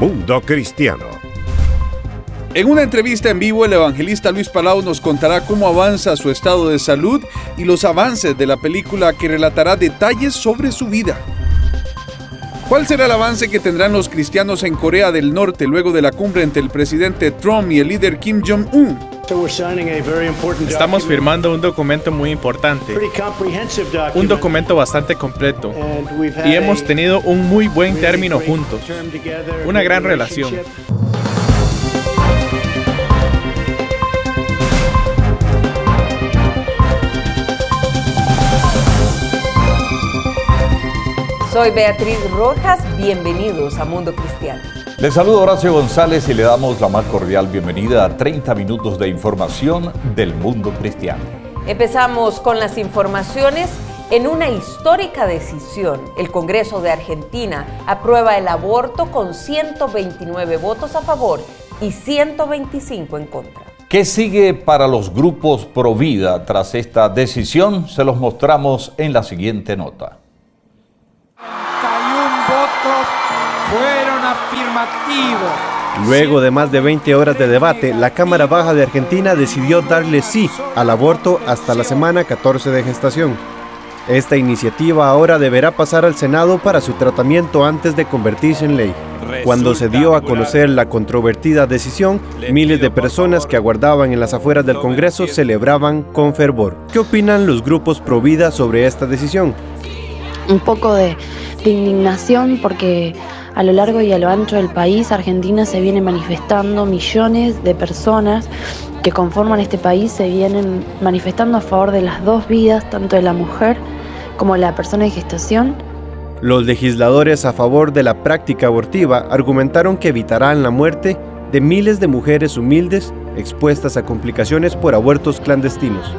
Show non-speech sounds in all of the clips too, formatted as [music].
Mundo Cristiano. En una entrevista en vivo, el evangelista Luis Palau nos contará cómo avanza su estado de salud y los avances de la película que relatará detalles sobre su vida. ¿Cuál será el avance que tendrán los cristianos en Corea del Norte luego de la cumbre entre el presidente Trump y el líder Kim Jong-un? Estamos firmando un documento muy importante, un documento bastante completo, y hemos tenido un muy buen término juntos, una gran relación. Soy Beatriz Rojas, bienvenidos a Mundo Cristiano. Les saludo Horacio González y le damos la más cordial bienvenida a 30 minutos de información del mundo cristiano. Empezamos con las informaciones. En una histórica decisión, el Congreso de Argentina aprueba el aborto con 129 votos a favor y 125 en contra. ¿Qué sigue para los grupos pro vida tras esta decisión? Se los mostramos en la siguiente nota. Fueron afirmativos. Luego de más de 20 horas de debate, la Cámara Baja de Argentina decidió darle sí al aborto hasta la semana 14 de gestación. Esta iniciativa ahora deberá pasar al Senado para su tratamiento antes de convertirse en ley. Cuando se dio a conocer la controvertida decisión, miles de personas que aguardaban en las afueras del Congreso celebraban con fervor. ¿Qué opinan los grupos pro vida sobre esta decisión? Un poco de, de indignación porque a lo largo y a lo ancho del país, Argentina se viene manifestando millones de personas que conforman este país, se vienen manifestando a favor de las dos vidas, tanto de la mujer como de la persona en gestación. Los legisladores a favor de la práctica abortiva argumentaron que evitarán la muerte de miles de mujeres humildes expuestas a complicaciones por abortos clandestinos.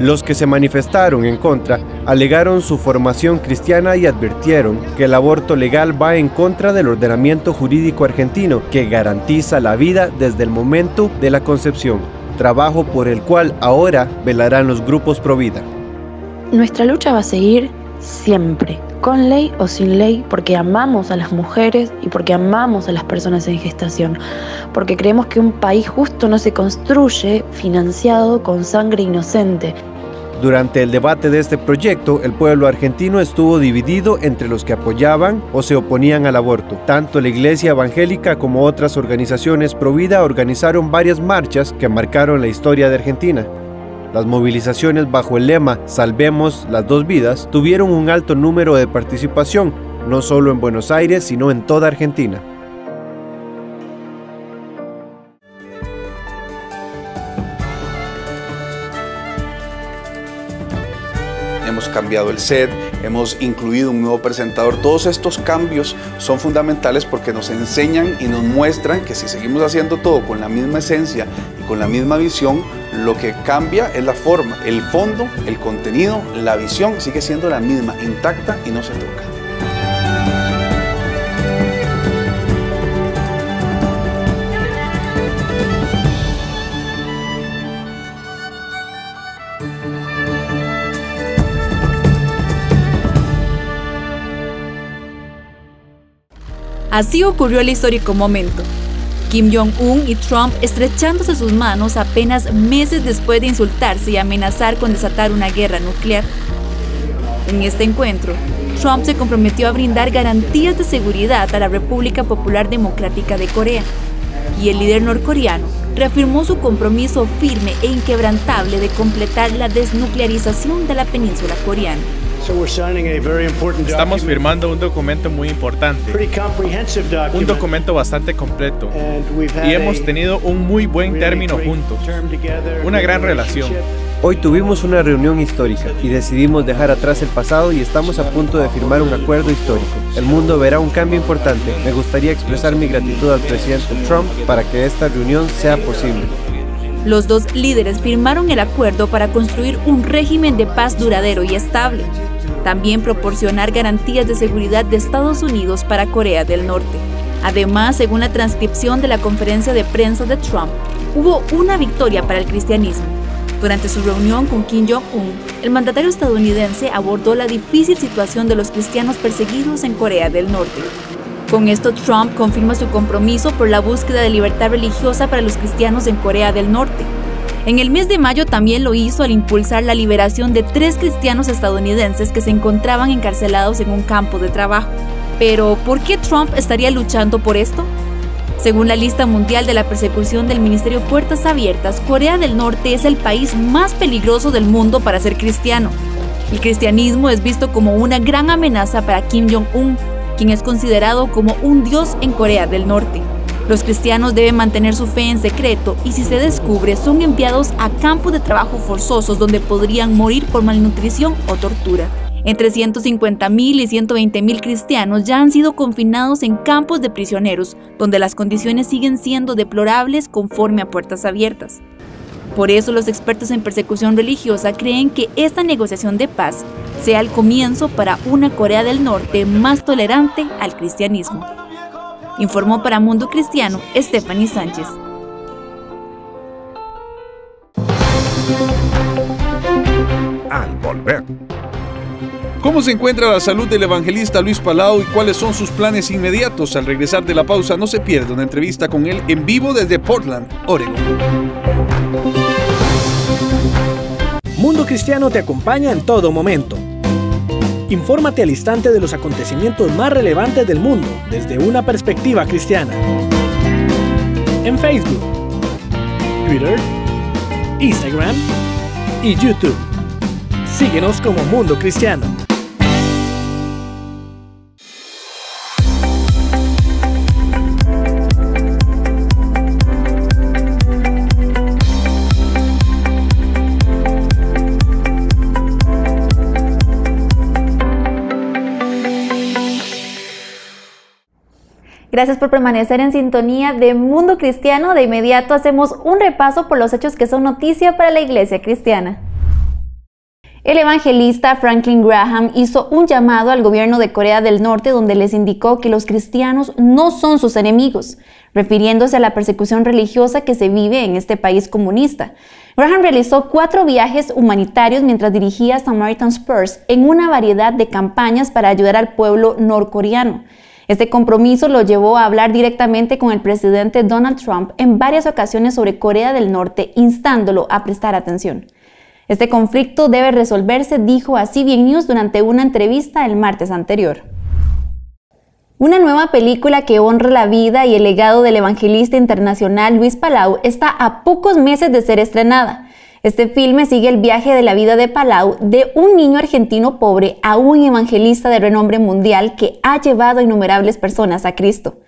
Los que se manifestaron en contra alegaron su formación cristiana y advirtieron que el aborto legal va en contra del ordenamiento jurídico argentino que garantiza la vida desde el momento de la concepción, trabajo por el cual ahora velarán los grupos pro vida. Nuestra lucha va a seguir siempre, con ley o sin ley, porque amamos a las mujeres y porque amamos a las personas en gestación, porque creemos que un país justo no se construye financiado con sangre inocente. Durante el debate de este proyecto, el pueblo argentino estuvo dividido entre los que apoyaban o se oponían al aborto. Tanto la Iglesia Evangélica como otras organizaciones pro vida organizaron varias marchas que marcaron la historia de Argentina. Las movilizaciones bajo el lema Salvemos las dos vidas tuvieron un alto número de participación, no solo en Buenos Aires, sino en toda Argentina. Cambiado el set, hemos incluido un nuevo presentador. Todos estos cambios son fundamentales porque nos enseñan y nos muestran que si seguimos haciendo todo con la misma esencia y con la misma visión, lo que cambia es la forma, el fondo, el contenido, la visión sigue siendo la misma, intacta y no se toca. Así ocurrió el histórico momento. Kim Jong-un y Trump estrechándose sus manos apenas meses después de insultarse y amenazar con desatar una guerra nuclear. En este encuentro, Trump se comprometió a brindar garantías de seguridad a la República Popular Democrática de Corea, y el líder norcoreano reafirmó su compromiso firme e inquebrantable de completar la desnuclearización de la península coreana. Estamos firmando un documento muy importante, un documento bastante completo, y hemos tenido un muy buen término juntos, una gran relación. Hoy tuvimos una reunión histórica y decidimos dejar atrás el pasado y estamos a punto de firmar un acuerdo histórico. El mundo verá un cambio importante. Me gustaría expresar mi gratitud al presidente Trump para que esta reunión sea posible. Los dos líderes firmaron el acuerdo para construir un régimen de paz duradero y estable. También proporcionar garantías de seguridad de Estados Unidos para Corea del Norte. Además, según la transcripción de la conferencia de prensa de Trump, hubo una victoria para el cristianismo. Durante su reunión con Kim Jong-un, el mandatario estadounidense abordó la difícil situación de los cristianos perseguidos en Corea del Norte. Con esto, Trump confirma su compromiso por la búsqueda de libertad religiosa para los cristianos en Corea del Norte. En el mes de mayo también lo hizo al impulsar la liberación de tres cristianos estadounidenses que se encontraban encarcelados en un campo de trabajo. Pero, ¿por qué Trump estaría luchando por esto? Según la lista mundial de la persecución del Ministerio Puertas Abiertas, Corea del Norte es el país más peligroso del mundo para ser cristiano. El cristianismo es visto como una gran amenaza para Kim Jong-un, quien es considerado como un dios en Corea del Norte. Los cristianos deben mantener su fe en secreto y si se descubre son enviados a campos de trabajo forzosos donde podrían morir por malnutrición o tortura. Entre 150.000 y 120.000 cristianos ya han sido confinados en campos de prisioneros, donde las condiciones siguen siendo deplorables conforme a puertas abiertas. Por eso los expertos en persecución religiosa creen que esta negociación de paz sea el comienzo para una Corea del Norte más tolerante al cristianismo informó para Mundo Cristiano Stephanie Sánchez. Al volver. ¿Cómo se encuentra la salud del evangelista Luis Palau y cuáles son sus planes inmediatos? Al regresar de la pausa no se pierda una entrevista con él en vivo desde Portland, Oregon. Mundo Cristiano te acompaña en todo momento. Infórmate al instante de los acontecimientos más relevantes del mundo desde una perspectiva cristiana. En Facebook, Twitter, Instagram y YouTube. Síguenos como Mundo Cristiano. Gracias por permanecer en sintonía de Mundo Cristiano. De inmediato hacemos un repaso por los hechos que son noticia para la iglesia cristiana. El evangelista Franklin Graham hizo un llamado al gobierno de Corea del Norte donde les indicó que los cristianos no son sus enemigos, refiriéndose a la persecución religiosa que se vive en este país comunista. Graham realizó cuatro viajes humanitarios mientras dirigía Samaritan Spurs en una variedad de campañas para ayudar al pueblo norcoreano. Este compromiso lo llevó a hablar directamente con el presidente Donald Trump en varias ocasiones sobre Corea del Norte, instándolo a prestar atención. Este conflicto debe resolverse, dijo a CBN News durante una entrevista el martes anterior. Una nueva película que honra la vida y el legado del evangelista internacional Luis Palau está a pocos meses de ser estrenada. Este filme sigue el viaje de la vida de Palau de un niño argentino pobre a un evangelista de renombre mundial que ha llevado a innumerables personas a Cristo.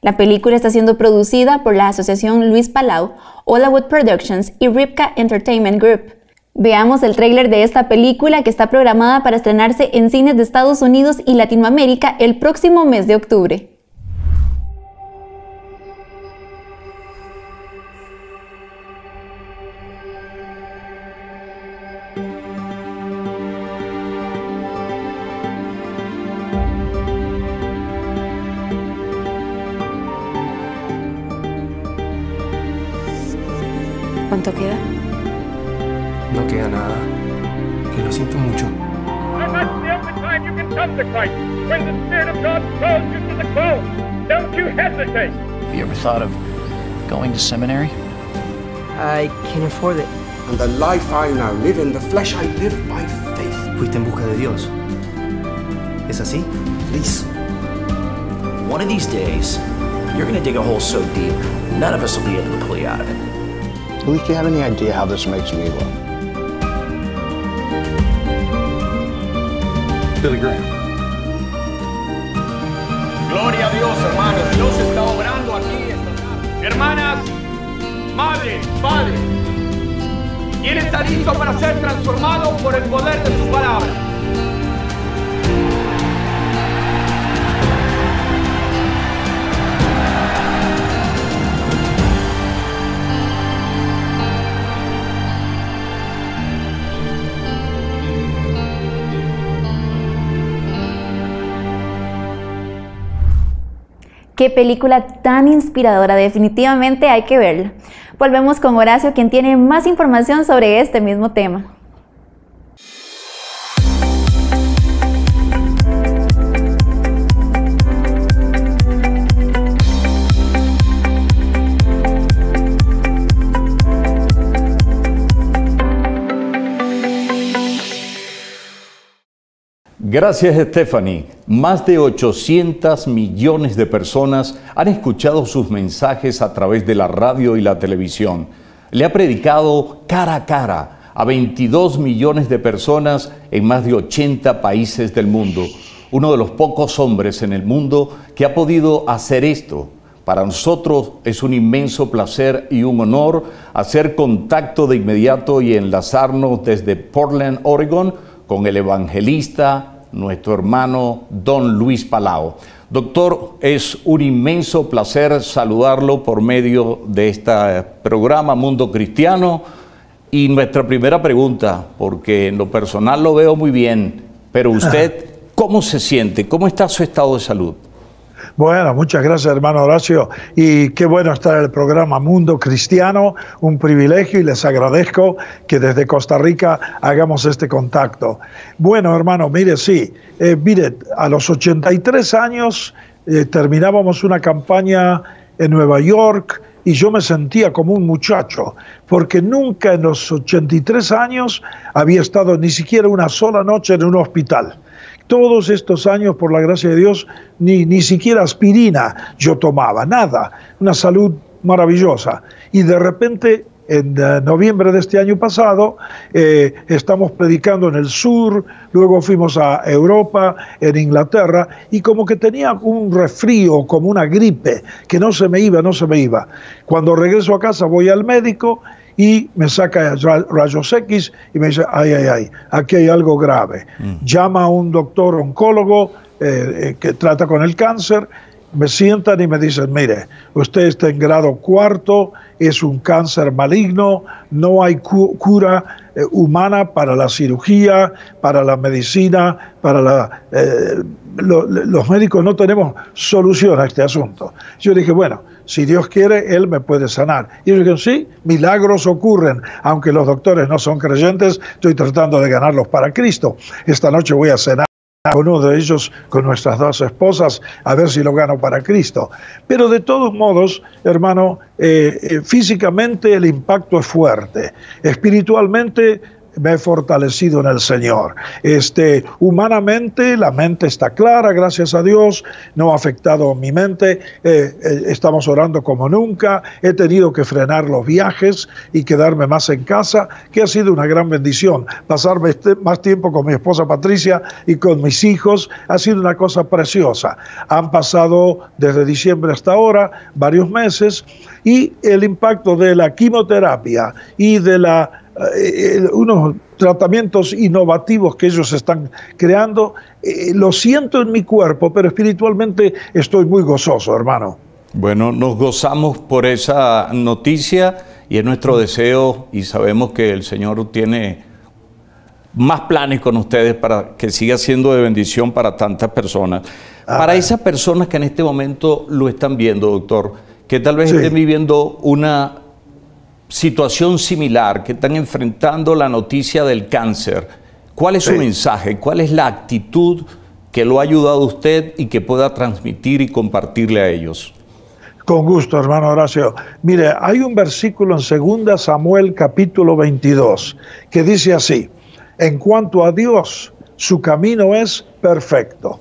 La película está siendo producida por la asociación Luis Palau, Hollywood Productions y Ripka Entertainment Group. Veamos el tráiler de esta película que está programada para estrenarse en cines de Estados Unidos y Latinoamérica el próximo mes de octubre. ¿Cuánto queda? No queda nada. Que lo siento mucho. Have you ever thought of going to seminary? I can't afford it. And the life I now live in the flesh, I live by faith. Fuiste en busca de Dios. ¿Es así? Please. One of these days, you're going to dig a hole so deep, none of us will be able to pull you out of it. Luis, do you have any idea how this makes me look? Billy Graham. Gloria a Dios, hermanos. Dios está obrando aquí esta. Hermanas, madres, padres. ¿Quién está listo para ser transformado por el poder de su palabra? Qué película tan inspiradora, definitivamente hay que verla. Volvemos con Horacio, quien tiene más información sobre este mismo tema. Gracias, Stephanie. Más de 800 millones de personas han escuchado sus mensajes a través de la radio y la televisión. Le ha predicado cara a cara a 22 millones de personas en más de 80 países del mundo. Uno de los pocos hombres en el mundo que ha podido hacer esto. Para nosotros es un inmenso placer y un honor hacer contacto de inmediato y enlazarnos desde Portland, Oregon, con el evangelista, nuestro hermano Don Luis Palao. Doctor, es un inmenso placer saludarlo por medio de este programa Mundo Cristiano. Y nuestra primera pregunta, porque en lo personal lo veo muy bien, pero usted, ¿cómo se siente? ¿Cómo está su estado de salud? Bueno, muchas gracias hermano Horacio y qué bueno estar en el programa Mundo Cristiano, un privilegio y les agradezco que desde Costa Rica hagamos este contacto. Bueno hermano, mire, sí, eh, mire, a los 83 años eh, terminábamos una campaña en Nueva York y yo me sentía como un muchacho, porque nunca en los 83 años había estado ni siquiera una sola noche en un hospital todos estos años, por la gracia de Dios, ni, ni siquiera aspirina yo tomaba, nada, una salud maravillosa. Y de repente en eh, noviembre de este año pasado, eh, estamos predicando en el sur, luego fuimos a Europa, en Inglaterra, y como que tenía un resfrío, como una gripe, que no se me iba, no se me iba. Cuando regreso a casa voy al médico y me saca rayos X y me dice, ay, ay, ay, aquí hay algo grave. Mm. Llama a un doctor oncólogo eh, eh, que trata con el cáncer, me sientan y me dicen, mire, usted está en grado cuarto, es un cáncer maligno, no hay cura eh, humana para la cirugía, para la medicina, para la... los médicos no tenemos solución a este asunto. Yo dije, bueno, si Dios quiere, Él me puede sanar. Y ellos dijeron, sí, milagros ocurren, aunque los doctores no son creyentes, estoy tratando de ganarlos para Cristo. Esta noche voy a cenar uno de ellos, con nuestras dos esposas, a ver si lo gano para Cristo. Pero de todos modos, hermano, eh, eh, físicamente el impacto es fuerte. Espiritualmente me he fortalecido en el Señor. Este, humanamente la mente está clara, gracias a Dios, no ha afectado mi mente, eh, eh, estamos orando como nunca, he tenido que frenar los viajes y quedarme más en casa, que ha sido una gran bendición. Pasarme este, más tiempo con mi esposa Patricia y con mis hijos ha sido una cosa preciosa. Han pasado desde diciembre hasta ahora varios meses y el impacto de la quimioterapia y de la eh, eh, unos tratamientos innovativos que ellos están creando, eh, lo siento en mi cuerpo, pero espiritualmente estoy muy gozoso, hermano. Bueno, nos gozamos por esa noticia y es nuestro deseo y sabemos que el Señor tiene más planes con ustedes para que siga siendo de bendición para tantas personas. Para esas personas que en este momento lo están viendo, doctor, que tal vez estén viviendo una situación similar, que están enfrentando la noticia del cáncer, ¿cuál es su mensaje? ¿Cuál es la actitud que lo ha ayudado a usted y que pueda transmitir y compartirle a ellos? Con gusto, hermano Horacio. Mire, hay un versículo en 2 Samuel capítulo 22 que dice así, en cuanto a Dios, su camino es perfecto.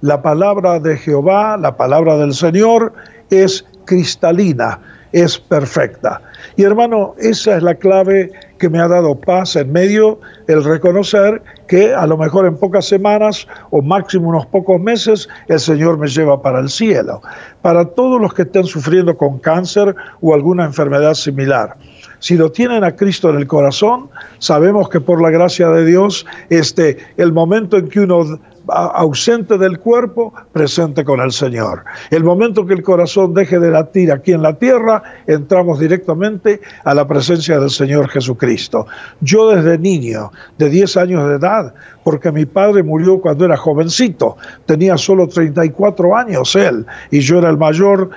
La palabra de Jehová, la palabra del Señor es cristalina, es perfecta. Y hermano, esa es la clave que me ha dado paz en medio, el reconocer que a lo mejor en pocas semanas o máximo unos pocos meses el Señor me lleva para el cielo. Para todos los que estén sufriendo con cáncer o alguna enfermedad similar. Si lo tienen a Cristo en el corazón, sabemos que por la gracia de Dios, este, el momento en que uno ausente del cuerpo, presente con el Señor. El momento que el corazón deje de latir aquí en la tierra, entramos directamente a la presencia del Señor Jesucristo. Yo desde niño, de 10 años de edad, porque mi padre murió cuando era jovencito, tenía solo 34 años él, y yo era el mayor,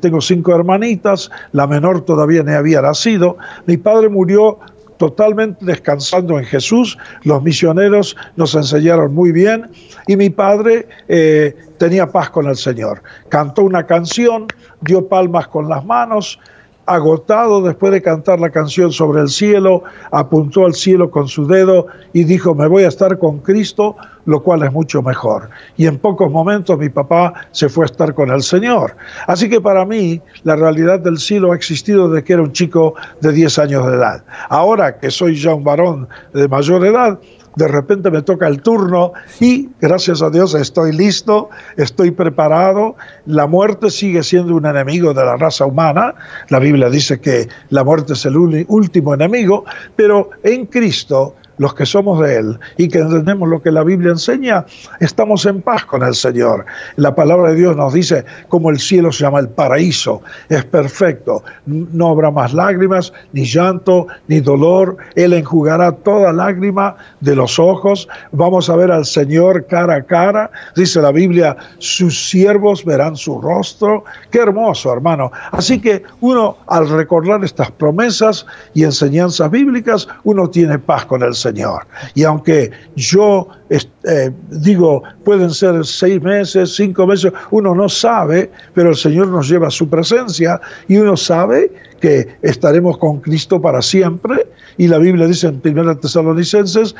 tengo cinco hermanitas, la menor todavía ni había nacido, mi padre murió totalmente descansando en Jesús. Los misioneros nos enseñaron muy bien y mi padre eh, tenía paz con el Señor. Cantó una canción, dio palmas con las manos, agotado después de cantar la canción sobre el cielo, apuntó al cielo con su dedo y dijo, me voy a estar con Cristo, lo cual es mucho mejor. Y en pocos momentos mi papá se fue a estar con el Señor. Así que para mí la realidad del cielo ha existido desde que era un chico de 10 años de edad. Ahora que soy ya un varón de mayor edad, de repente me toca el turno y gracias a Dios estoy listo, estoy preparado. La muerte sigue siendo un enemigo de la raza humana. La Biblia dice que la muerte es el último enemigo, pero en Cristo los que somos de Él y que entendemos lo que la Biblia enseña, estamos en paz con el Señor. La palabra de Dios nos dice como el cielo se llama el paraíso, es perfecto, no habrá más lágrimas, ni llanto, ni dolor, Él enjugará toda lágrima de los ojos, vamos a ver al Señor cara a cara, dice la Biblia, sus siervos verán su rostro, qué hermoso hermano. Así que uno al recordar estas promesas y enseñanzas bíblicas, uno tiene paz con el Señor. Señor. Y aunque yo eh, digo, pueden ser seis meses, cinco meses, uno no sabe, pero el Señor nos lleva a su presencia y uno sabe que estaremos con Cristo para siempre. Y la Biblia dice en 1 Tesalonicenses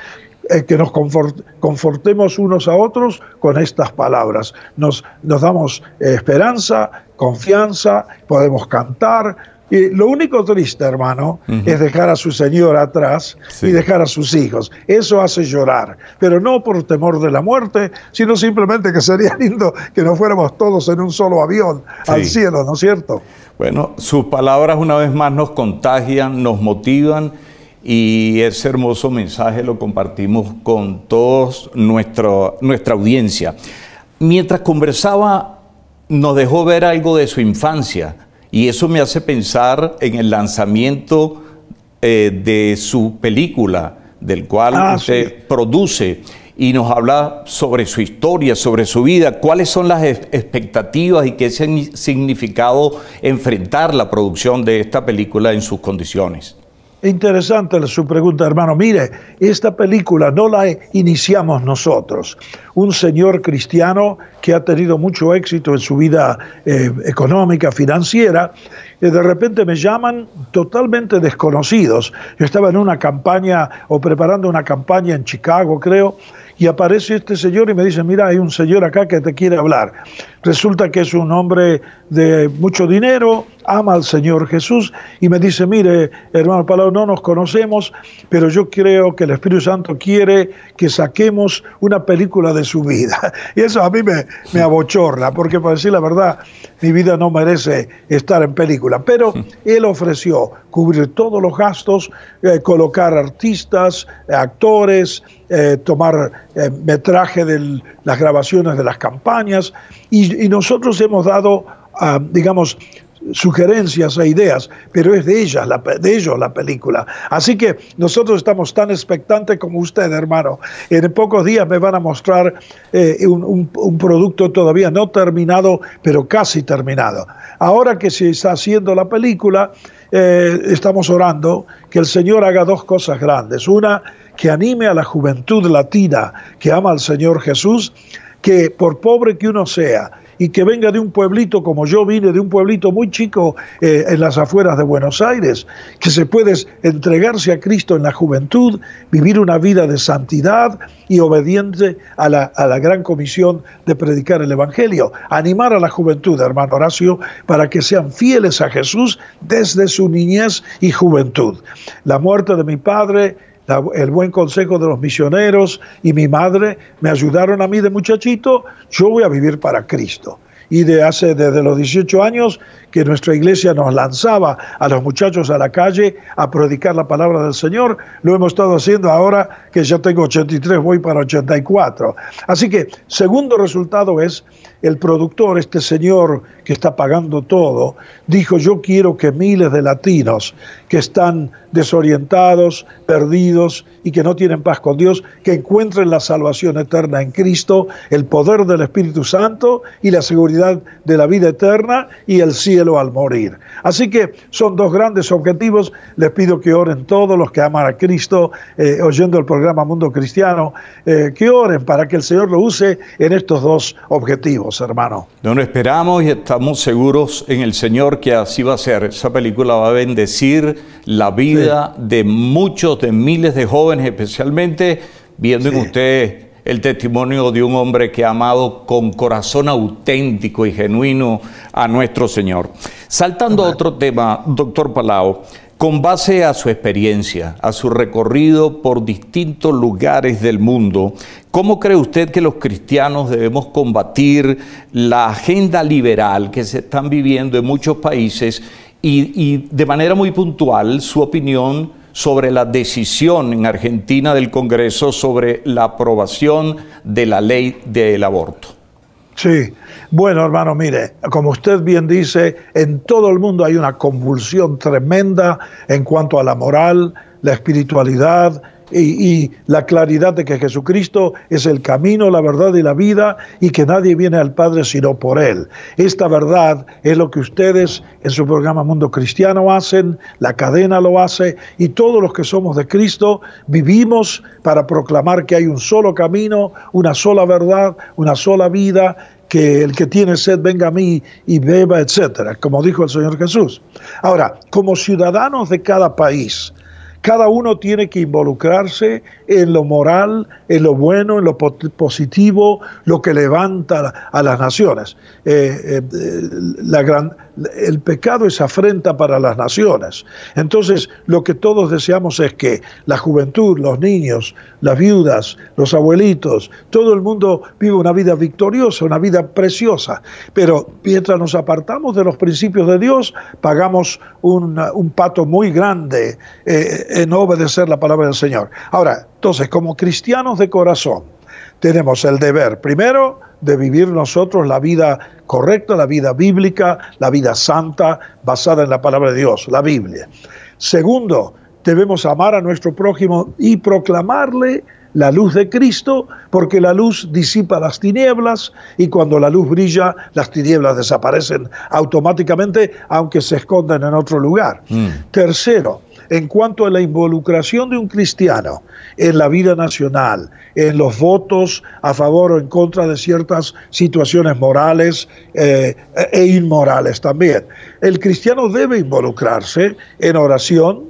eh, que nos confortemos unos a otros con estas palabras. Nos, damos eh, esperanza, confianza, podemos cantar, y lo único triste, hermano, es dejar a su señor atrás y dejar a sus hijos. Eso hace llorar, pero no por temor de la muerte, sino simplemente que sería [laughs] lindo que nos fuéramos todos en un solo avión al cielo, ¿no es cierto? Bueno, sus palabras una vez más nos contagian, nos motivan y ese hermoso mensaje lo compartimos con todos nuestra audiencia. Mientras conversaba, nos dejó ver algo de su infancia y eso me hace pensar en el lanzamiento eh, de su película, del cual ah, usted produce y nos habla sobre su historia, sobre su vida, cuáles son las expectativas y qué significado enfrentar la producción de esta película en sus condiciones. Interesante su pregunta, hermano. Mire, esta película no la iniciamos nosotros. Un señor cristiano que ha tenido mucho éxito en su vida eh, económica, financiera, y de repente me llaman totalmente desconocidos. Yo estaba en una campaña o preparando una campaña en Chicago, creo, y aparece este señor y me dice, mira, hay un señor acá que te quiere hablar. Resulta que es un hombre de mucho dinero, ama al Señor Jesús y me dice, mire, hermano Palau, no nos conocemos, pero yo creo que el Espíritu Santo quiere que saquemos una película de su vida. [laughs] Y eso a mí me, me abochorna, porque para decir la verdad, mi vida no merece estar en película. Pero [laughs] él ofreció cubrir todos los gastos, eh, colocar artistas, actores, eh, tomar eh, metraje de las grabaciones de las campañas y, nosotros hemos dado, ah, digamos, sugerencias e ideas, pero es de ellas, la, de ellos la película. Así que nosotros estamos tan expectantes como usted, hermano. En pocos días me van a mostrar eh, un, producto todavía no terminado, pero casi terminado. Ahora que se está haciendo la película, estamos orando que el Señor haga dos cosas grandes. Una, que anime a la juventud latina que ama al Señor Jesús, que por pobre que uno sea y que venga de un pueblito como yo vine, de un pueblito muy chico eh, en las afueras de Buenos Aires, que se puede entregarse a Cristo en la juventud, vivir una vida de santidad y obediente a la, a la gran comisión de predicar el Evangelio. Animar a la juventud, hermano Horacio, para que sean fieles a Jesús desde su niñez y juventud. La muerte de mi padre el buen consejo de los misioneros y mi madre me ayudaron a mí de muchachito, yo voy a vivir para Cristo. Y de hace desde los 18 años que nuestra iglesia nos lanzaba a los muchachos a la calle a predicar la palabra del Señor. Lo hemos estado haciendo ahora que ya tengo 83, voy para 84. Así que, segundo resultado es, el productor, este señor que está pagando todo, dijo, yo quiero que miles de latinos que están desorientados, perdidos y que no tienen paz con Dios, que encuentren la salvación eterna en Cristo, el poder del Espíritu Santo y la seguridad de la vida eterna y el cielo al morir. Así que son dos grandes objetivos. Les pido que oren todos los que aman a Cristo, eh, oyendo el programa Mundo Cristiano, eh, que oren para que el Señor lo use en estos dos objetivos, hermano. No lo esperamos y estamos seguros en el Señor que así va a ser. Esa película va a bendecir la vida de muchos, de miles de jóvenes, especialmente viendo en usted el testimonio de un hombre que ha amado con corazón auténtico y genuino a nuestro Señor. Saltando a otro tema, doctor Palau, con base a su experiencia, a su recorrido por distintos lugares del mundo, ¿cómo cree usted que los cristianos debemos combatir la agenda liberal que se están viviendo en muchos países y, y de manera muy puntual su opinión sobre la decisión en Argentina del Congreso sobre la aprobación de la ley del aborto. Sí, bueno hermano, mire, como usted bien dice, en todo el mundo hay una convulsión tremenda en cuanto a la moral, la espiritualidad, y, la claridad de que Jesucristo es el camino, la verdad y la vida y que nadie viene al Padre sino por Él. Esta verdad es lo que ustedes en su programa Mundo Cristiano hacen, la cadena lo hace y todos los que somos de Cristo vivimos para proclamar que hay un solo camino, una sola verdad, una sola vida que el que tiene sed venga a mí y beba, etcétera, como dijo el Señor Jesús. Ahora, como ciudadanos de cada país, cada uno tiene que involucrarse en lo moral, en lo bueno, en lo positivo, lo que levanta a las naciones. Eh, eh, el pecado es afrenta para las naciones. Entonces, lo que todos deseamos es que la juventud, los niños, las viudas, los abuelitos, todo el mundo viva una vida victoriosa, una vida preciosa. Pero mientras nos apartamos de los principios de Dios, pagamos un, pato muy grande eh, en obedecer la palabra del Señor. Ahora, entonces, como cristianos de corazón, tenemos el deber, primero, de vivir nosotros la vida correcta, la vida bíblica, la vida santa, basada en la palabra de Dios, la Biblia. Segundo, debemos amar a nuestro prójimo y proclamarle la luz de Cristo, porque la luz disipa las tinieblas y cuando la luz brilla, las tinieblas desaparecen automáticamente, aunque se escondan en otro lugar. Mm. Tercero, en cuanto a la involucración de un cristiano en la vida nacional, en los votos a favor o en contra de ciertas situaciones morales eh, e inmorales también. El cristiano debe involucrarse en oración,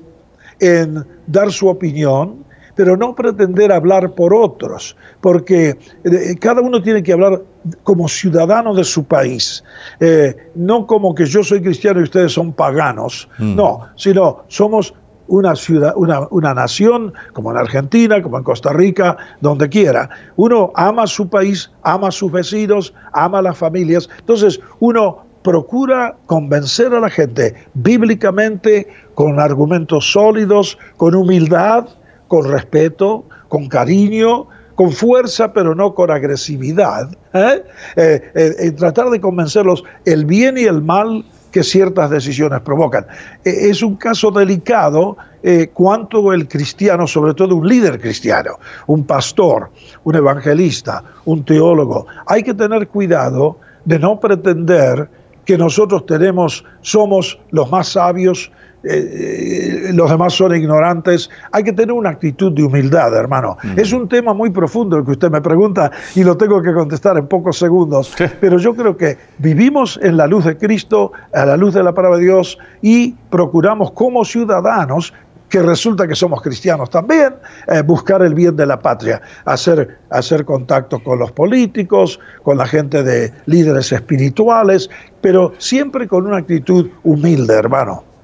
en dar su opinión, pero no pretender hablar por otros, porque eh, cada uno tiene que hablar como ciudadano de su país, eh, no como que yo soy cristiano y ustedes son paganos, mm. no, sino somos una ciudad, una, nación, como en Argentina, como en Costa Rica, donde quiera. Uno ama su país, ama a sus vecinos, ama a las familias. Entonces, uno procura convencer a la gente bíblicamente, con argumentos sólidos, con humildad, con respeto, con cariño, con fuerza, pero no con agresividad. ¿eh? Eh, eh, tratar de convencerlos el bien y el mal que ciertas decisiones provocan. E, es un caso delicado eh, cuanto el cristiano, sobre todo un líder cristiano, un pastor, un evangelista, un teólogo, hay que tener cuidado de no pretender que nosotros tenemos, somos los más sabios, eh, los demás son ignorantes. Hay que tener una actitud de humildad, hermano. Es un tema muy profundo el que usted me pregunta y lo tengo que contestar en pocos segundos. Pero yo creo que vivimos en la luz de Cristo, a la luz de la palabra de Dios y procuramos como ciudadanos que resulta que somos cristianos también, eh, buscar el bien de la patria, hacer, hacer contacto con los políticos, con la gente de líderes espirituales, pero siempre con una actitud humilde, hermano.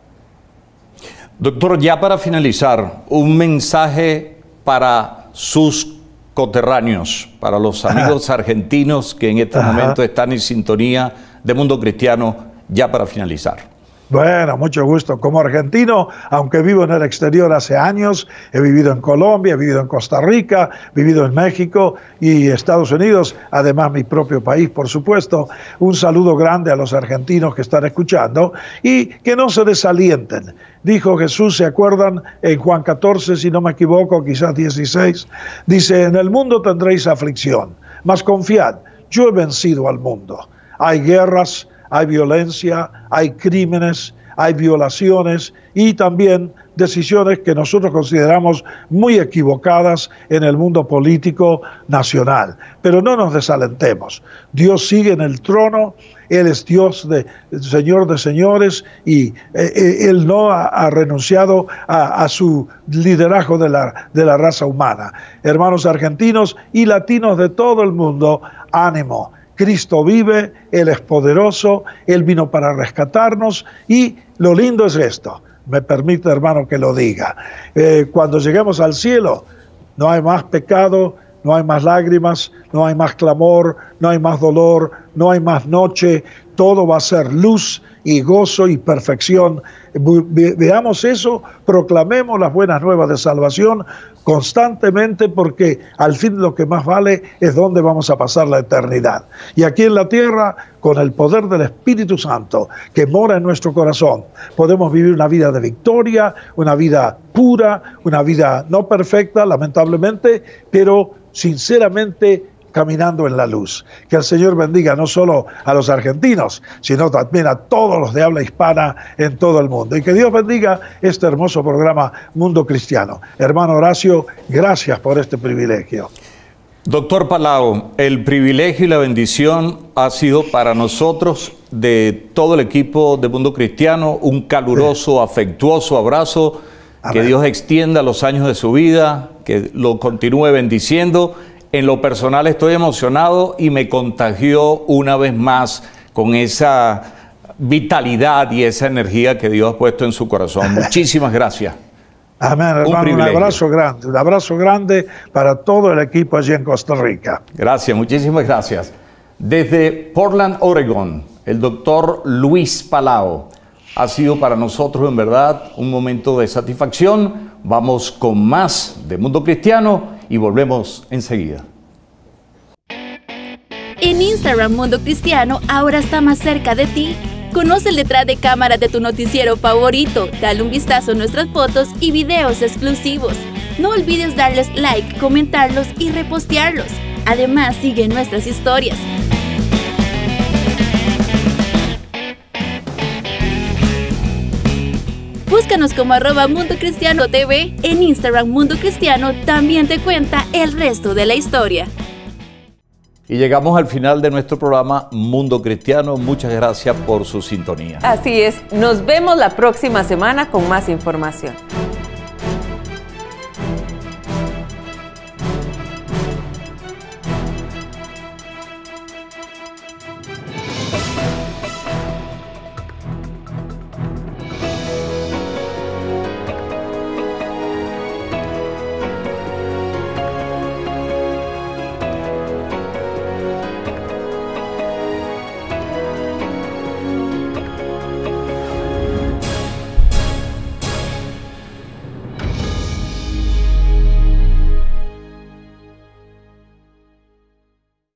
Doctor, ya para finalizar, un mensaje para sus coterráneos, para los amigos argentinos que en este momento están en sintonía de Mundo Cristiano, ya para finalizar. Bueno, mucho gusto. Como argentino, aunque vivo en el exterior hace años, he vivido en Colombia, he vivido en Costa Rica, he vivido en México y Estados Unidos, además mi propio país, por supuesto. Un saludo grande a los argentinos que están escuchando y que no se desalienten. Dijo Jesús, ¿se acuerdan? En Juan 14, si no me equivoco, quizás 16, dice, en el mundo tendréis aflicción, mas confiad, yo he vencido al mundo. hay guerras, hay violencia, hay crímenes, hay violaciones y también decisiones que nosotros consideramos muy equivocadas en el mundo político nacional. Pero no nos desalentemos. Dios sigue en el trono, Él es Dios de Señor de señores y eh, eh, Él no ha, renunciado a, a, su liderazgo de la, de la raza humana. Hermanos argentinos y latinos de todo el mundo, ánimo. Cristo vive, Él es poderoso, Él vino para rescatarnos y lo lindo es esto, me permite hermano que lo diga, eh, cuando lleguemos al cielo no hay más pecado, no hay más lágrimas, no hay más clamor, no hay más dolor, no hay más noche, todo va a ser luz y gozo y perfección. Veamos eso, proclamemos las buenas nuevas de salvación constantemente porque al fin lo que más vale es dónde vamos a pasar la eternidad. Y aquí en la tierra, con el poder del Espíritu Santo que mora en nuestro corazón, podemos vivir una vida de victoria, una vida pura, una vida no perfecta, lamentablemente, pero sinceramente caminando en la luz. Que el Señor bendiga no solo a los argentinos, sino también a todos los de habla hispana en todo el mundo. Y que Dios bendiga este hermoso programa Mundo Cristiano. Hermano Horacio, gracias por este privilegio. Doctor Palau, el privilegio y la bendición ha sido para nosotros de todo el equipo de Mundo Cristiano un caluroso, afectuoso abrazo. Que Dios extienda los años de su vida, que lo continúe bendiciendo en lo personal estoy emocionado y me contagió una vez más con esa vitalidad y esa energía que Dios ha puesto en su corazón. [laughs] Muchísimas gracias. Amén, hermano. Un, un, abrazo grande, un abrazo grande para todo el equipo allí en Costa Rica. Gracias, muchísimas gracias. Desde Portland, Oregon, el doctor Luis Palao. Ha sido para nosotros en verdad un momento de satisfacción. Vamos con más de Mundo Cristiano y volvemos enseguida. En Instagram Mundo Cristiano ahora está más cerca de ti. Conoce el detrás de cámara de tu noticiero favorito, dale un vistazo a nuestras fotos y videos exclusivos. No olvides darles like, comentarlos y repostearlos. Además, sigue nuestras historias. Búscanos como arroba Mundo Cristiano TV. En Instagram Mundo Cristiano también te cuenta el resto de la historia. Y llegamos al final de nuestro programa Mundo Cristiano. Muchas gracias por su sintonía. Así es. Nos vemos la próxima semana con más información.